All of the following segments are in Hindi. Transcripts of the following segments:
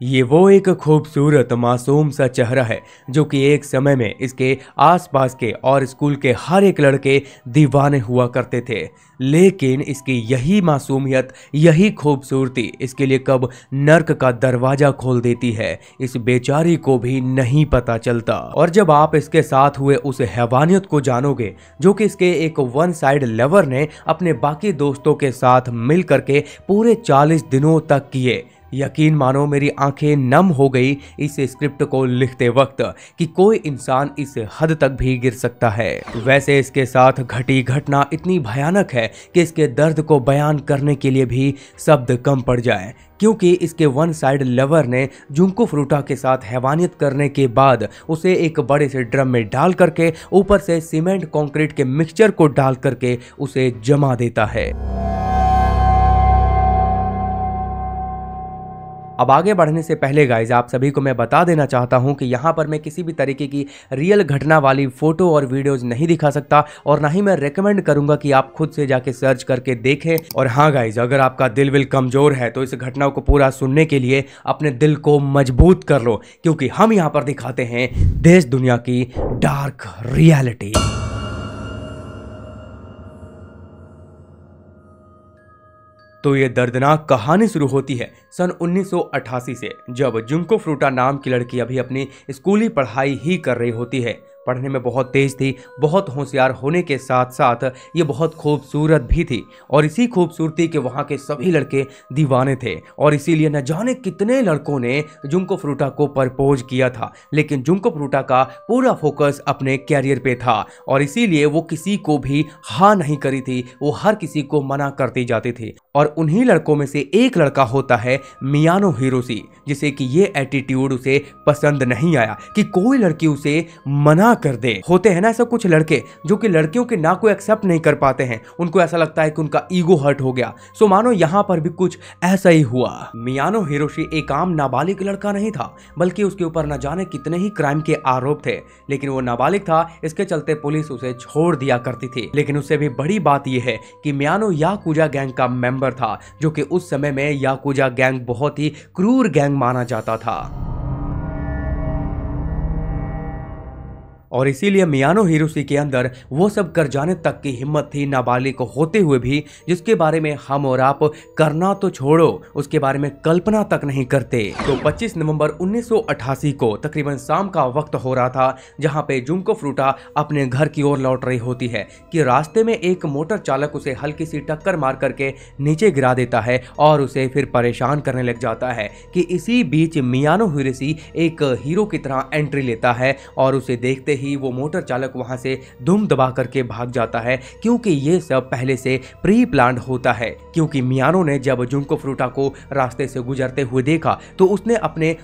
ये वो एक खूबसूरत मासूम सा चेहरा है, जो कि एक समय में इसके आसपास के और स्कूल के हर एक लड़के दीवाने हुआ करते थे। लेकिन इसकी यही मासूमियत, यही खूबसूरती इसके लिए कब नर्क का दरवाज़ा खोल देती है, इस बेचारी को भी नहीं पता चलता। और जब आप इसके साथ हुए उस हैवानियत को जानोगे, जो कि इसके एक वन साइड लवर ने अपने बाकी दोस्तों के साथ मिल करके पूरे चालीस दिनों तक किए यकीन मानो, मेरी आँखें नम हो गई इस स्क्रिप्ट को लिखते वक्त कि कोई इंसान इस हद तक भी गिर सकता है। वैसे इसके साथ घटी घटना इतनी भयानक है कि इसके दर्द को बयान करने के लिए भी शब्द कम पड़ जाए, क्योंकि इसके वन साइड लवर ने जुंको फ्रूटा के साथ हैवानियत करने के बाद उसे एक बड़े से ड्रम में डाल करके, ऊपर से सीमेंट कंक्रीट के मिक्सचर को डाल करके उसे जमा देता है। अब आगे बढ़ने से पहले गाइज़ आप सभी को मैं बता देना चाहता हूँ कि यहाँ पर मैं किसी भी तरीके की रियल घटना वाली फ़ोटो और वीडियोज़ नहीं दिखा सकता और ना ही मैं रिकमेंड करूँगा कि आप खुद से जाके सर्च करके देखें। और हाँ गाइज़ अगर आपका दिल विल कमज़ोर है तो इस घटना को पूरा सुनने के लिए अपने दिल को मज़बूत कर लो, क्योंकि हम यहाँ पर दिखाते हैं देश दुनिया की डार्क रियलिटी तो ये दर्दनाक कहानी शुरू होती है सन 1988 से, जब जुंको फ्रूटा नाम की लड़की अभी अपनी स्कूली पढ़ाई ही कर रही होती है। पढ़ने में बहुत तेज थी, बहुत होशियार होने के साथ साथ ये बहुत खूबसूरत भी थी और इसी खूबसूरती के वहाँ के सभी लड़के दीवाने थे और इसीलिए न जाने कितने लड़कों ने जुंको फ्रूटा को प्रपोज किया था, लेकिन जुंको फ्रूटा का पूरा फोकस अपने कैरियर पे था और इसीलिए वो किसी को भी हाँ नहीं करी थी, वो हर किसी को मना करती जाती थी और उन्हीं लड़कों में से एक लड़का होता है मियानो हिरोसी जिसे कि ये एटीट्यूड उसे पसंद नहीं आया कि कोई लड़की उसे मना कर दे। होते हैं ना ऐसा कुछ लड़के जो कि लड़कियों के ना को एक्सेप्ट नहीं कर पाते हैं। उनको ऐसा लगता है कि उनका ईगो हर्ट हो गया। सो मानो यहाँ पर भी कुछ ऐसा ही हुआ। मियानो हिरोशी एक आम नाबालिग लड़का नहीं था, बल्कि उसके ऊपर न जाने कितने ही क्राइम के आरोप थे। लेकिन वो नाबालिग था, इसके चलते पुलिस उसे छोड़ दिया करती थी। लेकिन उससे भी बड़ी बात यह है कि मियानो याकूजा गैंग का मेंबर था, जो कि उस समय में याकूजा गैंग बहुत ही क्रूर गैंग माना जाता था। और इसीलिए मियानो हिरोसी के अंदर वो सब कर जाने तक की हिम्मत थी नाबालिग होते हुए भी, जिसके बारे में हम और आप करना तो छोड़ो, उसके बारे में कल्पना तक नहीं करते। तो 25 नवंबर 1988 को तकरीबन शाम का वक्त हो रहा था, जहाँ पे जुमको फ्रूटा अपने घर की ओर लौट रही होती है, कि रास्ते में एक मोटर चालक उसे हल्की सी टक्कर मार करके नीचे गिरा देता है और उसे फिर परेशान करने लग जाता है, कि इसी बीच मियानो हिरोसी एक हीरो की तरह एंट्री लेता है और उसे देखते ही वो मोटर चालक वहाँ से दुम दबा करके भाग जाता है, क्योंकि ये सब पहले से प्री प्लान होता है। क्योंकि मियानो ने जब जुंको फ्रूटा को रास्ते से गुजरते हुए देखा तो उसने अपने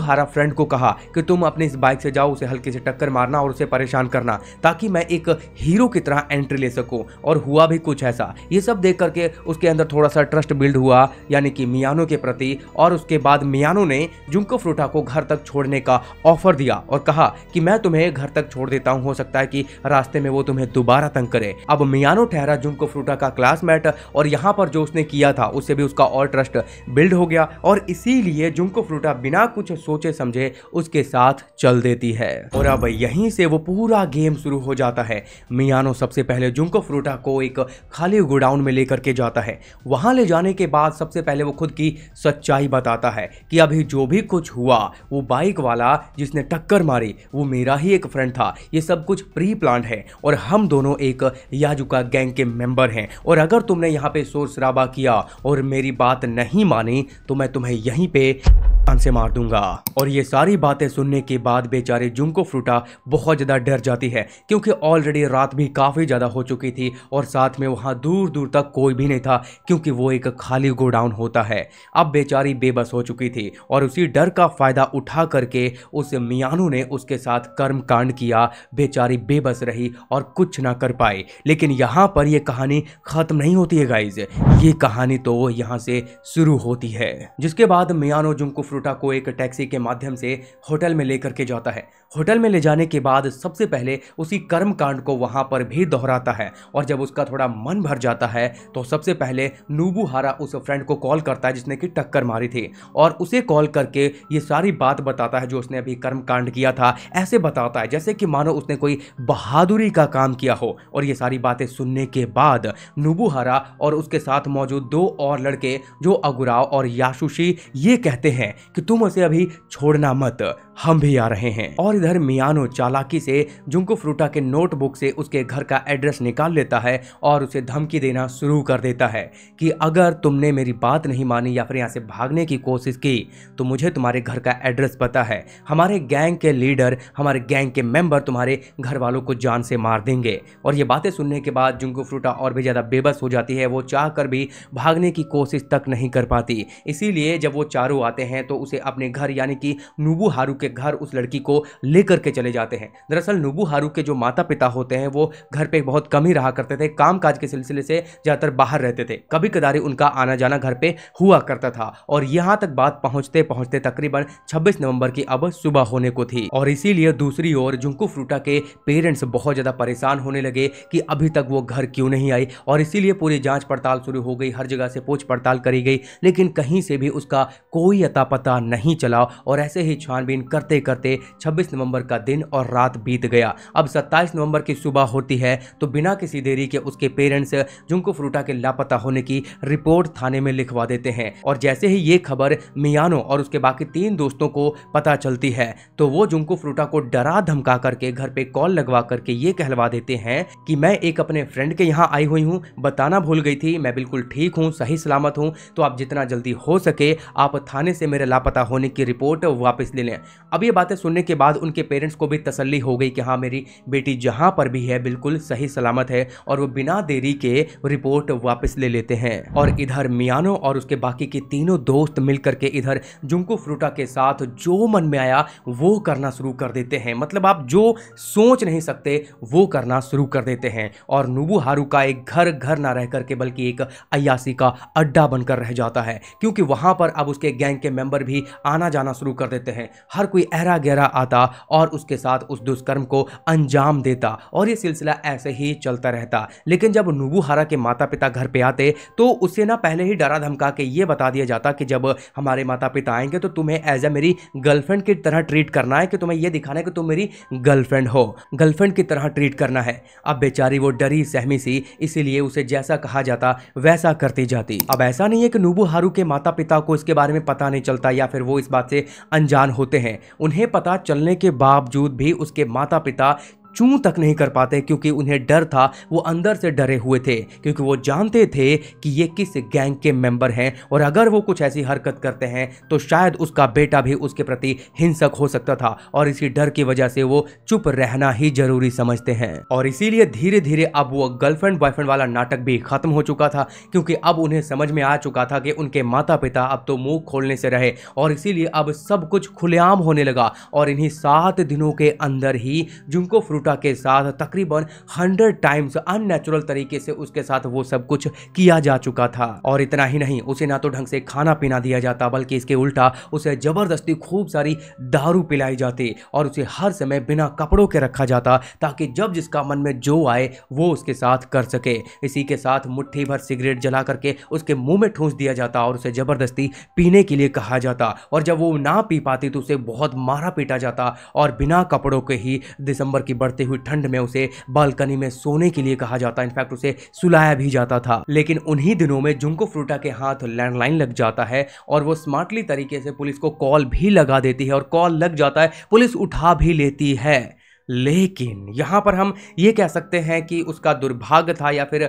हारा फ्रेंड को कहा कि तुम अपने इस बाइक से जाओ, उसे हल्के से टक्कर मारना और उसे परेशान करना, ताकि मैं एक हीरो की तरह एंट्री ले सकूँ। और हुआ भी कुछ ऐसा। ये सब देख करके उसके अंदर थोड़ा सा ट्रस्ट बिल्ड हुआ, यानी कि मियानो के प्रति, और उसके बाद मियानो ने जुमको फ्रूटा को घर तक छोड़ने का ऑफ़र दिया और कहा कि मैं तुम्हें घर तक छोड़ देता हूँ। हो सकता है कि रास्ते में वो तुम्हें दोबारा तंग करे। अब मियानो ठहरा जुनको फ्रूटा का क्लासमेट और यहाँ पर जो उसने किया था, उससे भी उसका और ट्रस्ट बिल्ड हो गया और इसीलिए जुनको फ्रूटा बिना कुछ सोचे समझे उसके साथ चल देती है। और अब यहीं से वो पूरा गेम शुरू हो जाता है। मियानो सबसे पहले जुनको फ्रूटा को एक खाली गोडाउन में लेकर के जाता है। वहाँ ले जाने के बाद सबसे पहले वो खुद की सच्चाई बताता है कि अभी जो भी कुछ हुआ, वो बाइक वाला जिसने टक्कर मारी, वो मेरा ही एक फ्रेंड था। ये सब कुछ प्री प्लान है और हम दोनों एक याजुका गैंग के मेंबर हैं। और अगर तुमने यहाँ पे शोर शराबा किया और मेरी बात नहीं मानी तो मैं तुम्हें यहीं पे से मार दूँगा। और ये सारी बातें सुनने के बाद बेचारे जुंको फ्रूटा बहुत ज़्यादा डर जाती है, क्योंकि ऑलरेडी रात भी काफ़ी ज़्यादा हो चुकी थी और साथ में वहाँ दूर दूर तक कोई भी नहीं था, क्योंकि वो एक खाली गोडाउन होता है। अब बेचारी बेबस हो चुकी थी और उसी डर का फ़ायदा उठा करके उस मियानू ने उसके साथ कर्म किया, बेचारी बेबस रही और कुछ ना कर पाए लेकिन यहाँ पर यह कहानी खत्म नहीं होती है गाइज़ ये कहानी तो यहाँ से शुरू होती है, जिसके बाद मियानो जुंकू फ्रूटा को एक टैक्सी के माध्यम से होटल में लेकर के जाता है। होटल में ले जाने के बाद सबसे पहले उसी कर्म कांड को वहाँ पर भी दोहराता है और जब उसका थोड़ा मन भर जाता है तो सबसे पहले नूबू हारा उस फ्रेंड को कॉल करता है जिसने कि टक्कर मारी थी और उसे कॉल करके ये सारी बात बताता है जो उसने अभी कर्म कांड किया था। ऐसे बताता है, जैसे कि मानो उसने कोई बहादुरी का काम किया हो और ये सारी बातें सुनने के बाद नूबू हारा और उसके साथ मौजूद दो और लड़के, जो अगुराव और याशुशी, ये कहते हैं कि तुम उसे अभी छोड़ना मत, हम भी आ रहे हैं। और इधर मियानो चालाकी से जुंको फ्रूटा के नोटबुक से उसके घर का एड्रेस निकाल लेता है और उसे धमकी देना शुरू कर देता है कि अगर तुमने मेरी बात नहीं मानी या फिर यहाँ से भागने की कोशिश की तो मुझे तुम्हारे घर का एड्रेस पता है। हमारे गैंग के लीडर, हमारे गैंग के मेंबर तुम्हारे घर वालों को जान से मार देंगे। और ये बातें सुनने के बाद जुंको फ्रूटा और भी ज़्यादा बेबस हो जाती है। वो चाह कर भी भागने की कोशिश तक नहीं कर पाती। इसीलिए जब वो चारों आते हैं तो उसे अपने घर यानी कि नूबू हारू के घर उस लड़की को लेकर के चले जाते हैं। दरअसल नूबू हारू के जो माता पिता होते हैं, वो घर पे बहुत कम ही रहा करते थे। काम काज के सिलसिले से ज़्यादातर बाहर रहते थे। कभी कदारी उनका आना जाना घर पे हुआ करता था और यहाँ तक बात पहुँचते पहुँचते तकरीबन 26 नवंबर की अब सुबह होने को थी। और इसीलिए दूसरी ओर जुंकू फ्रूटा के पेरेंट्स बहुत ज़्यादा परेशान होने लगे कि अभी तक वो घर क्यों नहीं आई? और इसीलिए पूरी जाँच पड़ताल शुरू हो गई, हर जगह से पूछ पड़ताल करी गई, लेकिन कहीं से भी उसका कोई अता पता नहीं चला। और ऐसे ही छानबीन करते करते 26 नवंबर का दिन और रात बीत गया। अब 27 नवंबर की सुबह होती है तो बिना किसी देरी के उसके पेरेंट्स जुंको फ्रूटा के लापता होने की रिपोर्ट थाने में लिखवा देते हैं। और जैसे ही ये खबर मियानो और उसके बाकी तीन दोस्तों को पता चलती है तो वो जुंको फ्रूटा को डरा धमका करके घर पे कॉल लगवा करके ये कहलवा देते हैं कि मैं एक अपने फ्रेंड के यहाँ आई हुई हूँ, बताना भूल गई थी, मैं बिल्कुल ठीक हूँ, सही सलामत हूँ तो आप जितना जल्दी हो सके, आप थाने से मेरे लापता होने की रिपोर्ट वापस ले लें। अब ये बातें सुनने के बाद उनके पेरेंट्स को भी तसल्ली हो गई कि हाँ मेरी बेटी जहाँ पर भी है, बिल्कुल सही सलामत है और वो बिना देरी के रिपोर्ट वापस ले लेते हैं। और इधर मियानो और उसके बाकी के तीनों दोस्त मिलकर के इधर जुंको फ्रूटा के साथ जो मन में आया, वो करना शुरू कर देते हैं। मतलब आप जो सोच नहीं सकते, वो करना शुरू कर देते हैं। और नुबू हारू का एक घर घर ना रह करके बल्कि एक अयासी का अड्डा बनकर रह जाता है। क्योंकि वहाँ पर अब उसके गैंग के मेंबर भी आना जाना शुरू कर देते हैं। हर कोई ऐरा गहरा आता और उसके साथ उस दुष्कर्म को अंजाम देता और ये सिलसिला ऐसे ही चलता रहता। लेकिन जब नुबूहारा के माता पिता घर पे आते तो उसे ना पहले ही डरा धमका के ये बता दिया जाता कि जब हमारे माता पिता आएँगे तो तुम्हें एज ए मेरी गर्लफ्रेंड की तरह ट्रीट करना है कि तुम्हें यह दिखाना है कि तुम मेरी गर्लफ्रेंड हो। गर्लफ्रेंड की तरह ट्रीट करना है। अब बेचारी वो डरी, सहमी सी, इसीलिए उसे जैसा कहा जाता, वैसा करती जाती। अब ऐसा नहीं है कि नूबू हारू के माता पिता को इसके बारे में पता नहीं चलता या फिर वो इस बात से अनजान होते हैं। उन्हें पता चलने के बावजूद भी उसके माता पिता चू तक नहीं कर पाते क्योंकि उन्हें डर था, वो अंदर से डरे हुए थे, क्योंकि वो जानते थे कि ये किस गैंग के मेंबर हैं और अगर वो कुछ ऐसी हरकत करते हैं तो शायद उसका बेटा भी उसके प्रति हिंसक हो सकता था और इसी डर की वजह से वो चुप रहना ही ज़रूरी समझते हैं। और इसीलिए धीरे धीरे अब वो गर्लफ्रेंड बॉयफ्रेंड वाला नाटक भी खत्म हो चुका था, क्योंकि अब उन्हें समझ में आ चुका था कि उनके माता पिता अब तो मुँह खोलने से रहे और इसीलिए अब सब कुछ खुलेआम होने लगा और इन्हीं सात दिनों के अंदर ही जुनको फ्रूटा अनुष्का के साथ तकरीबन हंड्रेड टाइम्स अननेचुरल तरीके से उसके साथ वो सब कुछ किया जा चुका था। और इतना ही नहीं, उसे ना तो ढंग से खाना पीना दिया जाता, बल्कि इसके उल्टा उसे ज़बरदस्ती खूब सारी दारू पिलाई जाती और उसे हर समय बिना कपड़ों के रखा जाता, ताकि जब जिसका मन में जो आए, वो उसके साथ कर सके। इसी के साथ मुट्ठी भर सिगरेट जला करके उसके मुँह में ठूंस दिया जाता और उसे ज़बरदस्ती पीने के लिए कहा जाता। और जब वो ना पी पाती तो उसे बहुत मारा पीटा जाता और बिना कपड़ों के ही दिसंबर की बढ़ती हुई ठंड में उसे बालकनी में सोने के लिए कहा जाता, इनफैक्ट उसे सुलाया भी जाता था। लेकिन उन्हीं दिनों में जुंको फ्रूटा के हाथ लैंडलाइन लग जाता है और वो स्मार्टली तरीके से पुलिस को कॉल भी लगा देती है और कॉल लग जाता है, पुलिस उठा भी लेती है। लेकिन यहाँ पर हम ये कह सकते हैं कि उसका दुर्भाग्य था या फिर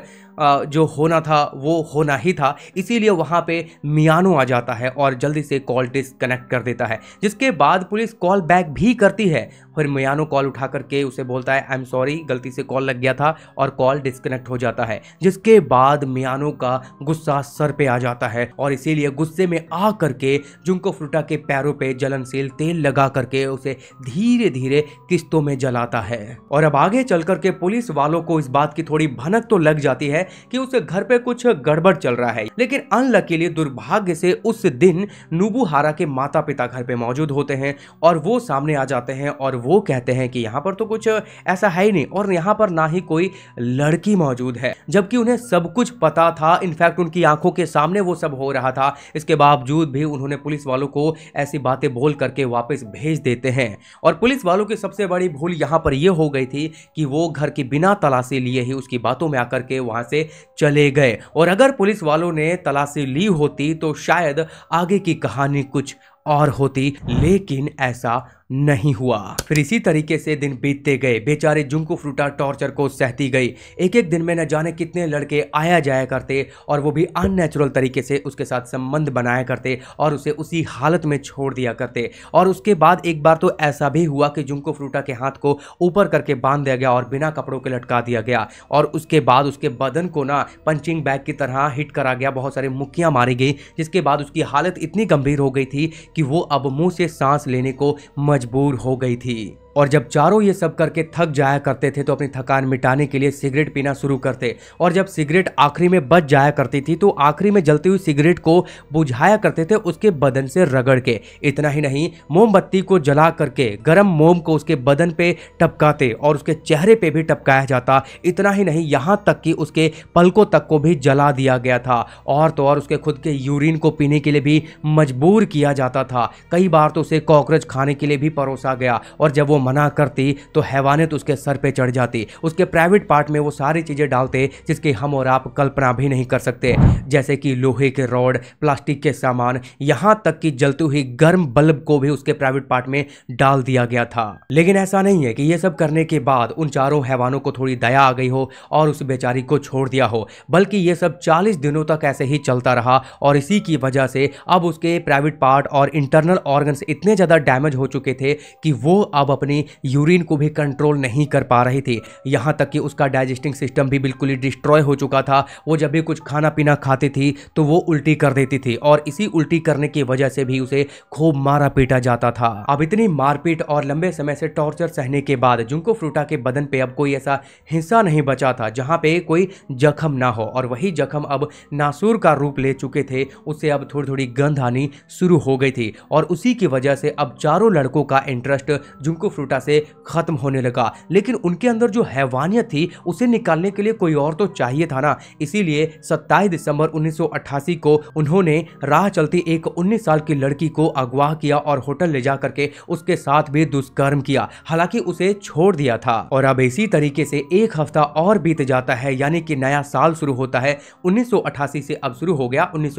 जो होना था, वो होना ही था। इसीलिए वहाँ पे मियानो आ जाता है और जल्दी से कॉल डिस्कनेक्ट कर देता है, जिसके बाद पुलिस कॉल बैक भी करती है फिर मियानो कॉल उठा करके उसे बोलता है आई एम सॉरी गलती से कॉल लग गया था और कॉल डिस्कनेक्ट हो जाता है, जिसके बाद मियानो का गुस्सा सर पे आ जाता है और इसीलिए गुस्से में आ करके जुंको फ्रूटा के पैरों पे जलनशील तेल लगा करके उसे धीरे धीरे किस्तों में जलाता है। और अब आगे चल करके पुलिस वालों को इस बात की थोड़ी भनक तो लग जाती है कि उसे घर पे कुछ गड़बड़ चल रहा है, लेकिन अनलकीली दुर्भाग्य से उस दिन नुबुहारा के माता पिता घर पे मौजूद होते हैं और वो सामने आ जाते हैं और वो कहते हैं कि यहाँ पर तो कुछ ऐसा है ही नहीं और यहाँ पर ना ही कोई लड़की मौजूद है, जबकि उन्हें सब कुछ पता था। इनफैक्ट उनकी आँखों के सामने वो सब हो रहा था। इसके बावजूद भी उन्होंने पुलिस वालों को ऐसी बातें बोल करके वापस भेज देते हैं। और पुलिस वालों की सबसे बड़ी भूल यहाँ पर यह हो गई थी कि वो घर की बिना तलाशी लिए ही उसकी बातों में आकर के वहाँ से चले गए। और अगर पुलिस वालों ने तलाशी ली होती तो शायद आगे की कहानी कुछ और होती। लेकिन ऐसा नहीं हुआ। फिर इसी तरीके से दिन बीतते गए। बेचारे जुंकू फ्रूटा टॉर्चर को सहती गई। एक एक दिन में न जाने कितने लड़के आया जाया करते और वो भी अननेचुरल तरीके से उसके साथ संबंध बनाया करते और उसे उसी हालत में छोड़ दिया करते। और उसके बाद एक बार तो ऐसा भी हुआ कि जुंको फ्रूटा के हाथ को ऊपर करके बाँध दिया गया और बिना कपड़ों के लटका दिया गया। और उसके बाद उसके बदन को ना पंचिंग बैग की तरह हिट करा गया। बहुत सारी मुक्कियाँ मारी गई, जिसके बाद उसकी हालत इतनी गंभीर हो गई थी कि वो अब मुँह से सांस लेने को मजबूर हो गई थी। और जब चारों ये सब करके थक जाया करते थे तो अपनी थकान मिटाने के लिए सिगरेट पीना शुरू करते। और जब सिगरेट आखिरी में बच जाया करती थी तो आखिरी में जलती हुई सिगरेट को बुझाया करते थे उसके बदन से रगड़ के। इतना ही नहीं, मोमबत्ती को जला करके, गर्म मोम को उसके बदन पे टपकाते और उसके चेहरे पे भी टपकाया जाता। इतना ही नहीं, यहाँ तक कि उसके पलकों तक को भी जला दिया गया था। और तो और उसके खुद के यूरिन को पीने के लिए भी मजबूर किया जाता था। कई बार तो उसे कॉकरोच खाने के लिए भी परोसा गया। और जब वो मना करती तो हैवानियत उसके सर पे चढ़ जाती। उसके प्राइवेट पार्ट में वो सारी चीज़ें डालते, जिसकी हम और आप कल्पना भी नहीं कर सकते। जैसे कि लोहे के रॉड, प्लास्टिक के सामान, यहाँ तक कि जलती हुई गर्म बल्ब को भी उसके प्राइवेट पार्ट में डाल दिया गया था। लेकिन ऐसा नहीं है कि ये सब करने के बाद उन चारों हैवानों को थोड़ी दया आ गई हो और उस बेचारी को छोड़ दिया हो, बल्कि ये सब 40 दिनों तक ऐसे ही चलता रहा और इसी की वजह से अब उसके प्राइवेट पार्ट और इंटरनल ऑर्गन्स इतने ज़्यादा डैमेज हो चुके थे कि वो अब अपनी यूरिन को भी कंट्रोल नहीं कर पा रही थी। यहाँ तक कि उसका डाइजेस्टिंग सिस्टम भी बिल्कुल ही डिस्ट्रॉय हो चुका था। वो जब भी कुछ खाना पीना खाती थी तो वो उल्टी कर देती थी और इसी उल्टी करने की वजह से भी उसे खूब मारा पीटा जाता था। अब इतनी मारपीट और लंबे समय से टॉर्चर सहने के बाद जुंको फ्रूटा के बदन पे अब कोई ऐसा हिस्सा नहीं बचा था, जहाँ पे कोई जख्म ना हो और वही जख्म अब नासूर का रूप ले चुके थे, उससे अब थोड़ी थोड़ी गंध आनी शुरू हो गई थी। और उसी की वजह से अब चारों लड़कों का इंटरेस्ट जुंको फ्रूटा से खत्म होने लगा। लेकिन उनके अंदर जो हैवानियत थी, उसे निकालने के लिए कोई और तो चाहिए था ना। इसीलिए 27 दिसंबर 1988 को उन्होंने राह चलती एक 19 साल की लड़की को अगवा किया और होटल ले जा करके उसके साथ भी दुष्कर्म किया। हालाँकि उसे छोड़ दिया था। और अब इसी तरीके से एक हफ़्ता और बीत जाता है, यानी कि नया साल शुरू होता है। उन्नीस सौ अठासी से अब शुरू हो गया। उन्नीस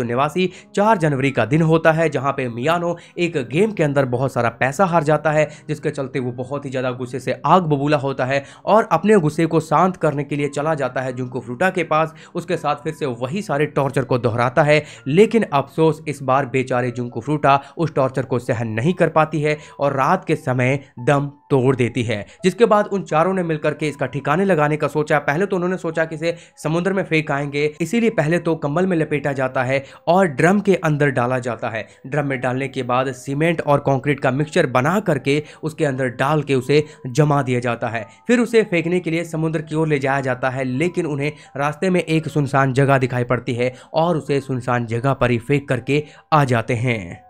चार जनवरी का दिन होता है, जहाँ पे मियानो एक गेम के अंदर बहुत सारा पैसा हार जाता है, जिसके चलते वो बहुत ही ज़्यादा गुस्से से आग बबूला होता है और अपने गुस्से को शांत करने के लिए चला जाता है जुंको फ्रूटा के पास। उसके साथ फिर से वही सारे टॉर्चर को दोहराता है, लेकिन अफसोस, इस बार बेचारे जुंको फ्रूटा उस टॉर्चर को सहन नहीं कर पाती है और रात के समय दम तोड़ देती है। जिसके बाद उन चारों ने मिलकर के इसका ठिकाने लगाने का सोचा। पहले तो उन्होंने सोचा कि इसे समुद्र में फेंक आएँगे। इसीलिए पहले तो कंबल में लपेटा जाता है और ड्रम के अंदर डाला जाता है। ड्रम में डालने के बाद सीमेंट और कंक्रीट का मिक्सचर बना करके उसके अंदर डाल के उसे जमा दिया जाता है। फिर उसे फेंकने के लिए समुद्र की ओर ले जाया जाता है, लेकिन उन्हें रास्ते में एक सुनसान जगह दिखाई पड़ती है और उसे सुनसान जगह पर ही फेंक करके आ जाते हैं।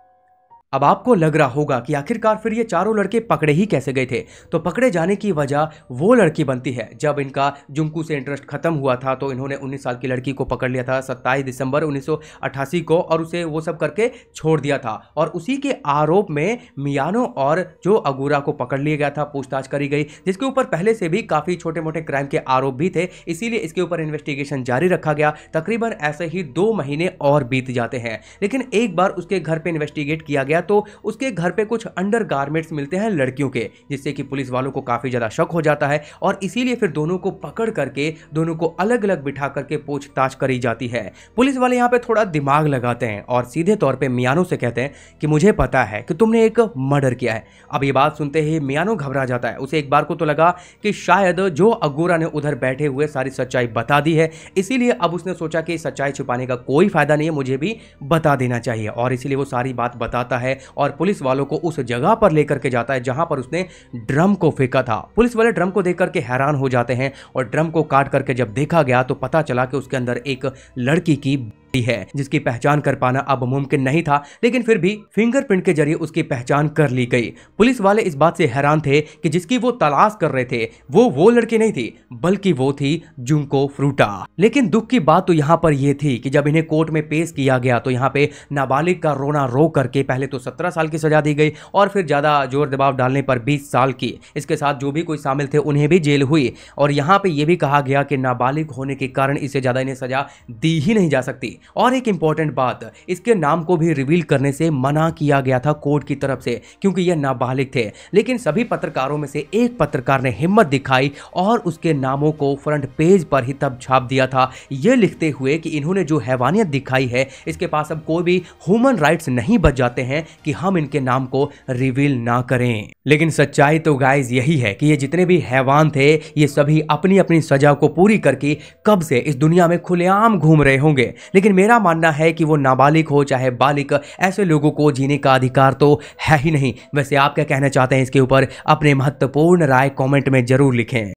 अब आपको लग रहा होगा कि आखिरकार फिर ये चारों लड़के पकड़े ही कैसे गए थे। तो पकड़े जाने की वजह वो लड़की बनती है। जब इनका जुमकू से इंटरेस्ट खत्म हुआ था तो इन्होंने 19 साल की लड़की को पकड़ लिया था 27 दिसंबर 1988 को, और उसे वो सब करके छोड़ दिया था। और उसी के आरोप में मियानो और जो अगूरा को पकड़ लिया गया था, पूछताछ करी गई, जिसके ऊपर पहले से भी काफ़ी छोटे मोटे क्राइम के आरोप भी थे, इसीलिए इसके ऊपर इन्वेस्टिगेशन जारी रखा गया। तकरीबन ऐसे ही दो महीने और बीत जाते हैं। लेकिन एक बार उसके घर पर इन्वेस्टिगेट किया गया गया तो उसके घर पे कुछ अंडर मिलते हैं लड़कियों के, जिससे कि पुलिस वालों को काफ़ी ज़्यादा शक हो जाता है और इसीलिए फिर दोनों को पकड़ करके, दोनों को अलग अलग बिठा करके पूछताछ करी जाती है। पुलिस वाले यहाँ पे थोड़ा दिमाग लगाते हैं और सीधे तौर पे मियानो से कहते हैं कि मुझे पता है कि तुमने एक मर्डर किया है। अब ये बात सुनते ही मियानो घबरा जाता है। उसे एक बार को तो लगा कि शायद जो अगोरा ने उधर बैठे हुए सारी सच्चाई बता दी है, इसीलिए अब उसने सोचा कि सच्चाई छुपाने का कोई फ़ायदा नहीं है, मुझे भी बता देना चाहिए और इसीलिए वो सारी बात बताता है। और पुलिस वालों को उस जगह पर लेकर के जाता है जहाँ पर उसने ड्रम को फेंका था। पुलिस वाले ड्रम को देख करके हैरान हो जाते हैं और ड्रम को काट करके जब देखा गया तो पता चला कि उसके अंदर एक लड़की की है, जिसकी पहचान कर पाना अब मुमकिन नहीं था, लेकिन फिर भी फिंगरप्रिंट के ज़रिए उसकी पहचान कर ली गई। पुलिस वाले इस बात से हैरान थे कि जिसकी वो तलाश कर रहे थे, वो वो लड़की नहीं थी, बल्कि वो थी जुंको फ्रूटा लेकिन दुख की बात तो यहाँ पर यह थी कि जब इन्हें कोर्ट में पेश किया गया तो यहाँ पे नाबालिग का रोना रो करके पहले तो सत्रह साल की सजा दी गई और फिर ज़्यादा ज़ोर दबाव डालने पर बीस साल की। इसके साथ जो भी कोई शामिल थे, उन्हें भी जेल हुई। और यहाँ पे यह भी कहा गया कि नाबालिग होने के कारण इसे ज़्यादा इन्हें सजा दी ही नहीं जा सकती। और एक इंपॉर्टेंट बात, इसके नाम को भी रिवील करने से मना किया गया था कोर्ट की तरफ़ से, क्योंकि यह नाबालिग थे। लेकिन सभी पत्रकारों में से एक पत्रकार ने हिम्मत दिखाई और उसके नामों को फ्रंट पेज पर ही तब छाप दिया था। यह लिखते हुए कि इन्होंने जो हैवानियत दिखाई है, इसके पास अब कोई भी ह्यूमन राइट्स नहीं बच जाते हैं कि हम इनके नाम को रिवील ना करें। लेकिन सच्चाई तो गाइज़ यही है कि ये जितने भी हैवान थे, ये सभी अपनी अपनी सजा को पूरी करके कब से इस दुनिया में खुलेआम घूम रहे होंगे। लेकिन मेरा मानना है कि वो नाबालिग हो, चाहे बालिक ऐसे लोगों को जीने का अधिकार तो है ही नहीं। वैसे आप क्या कहना चाहते हैं इसके ऊपर? अपने महत्वपूर्ण राय कॉमेंट में ज़रूर लिखें।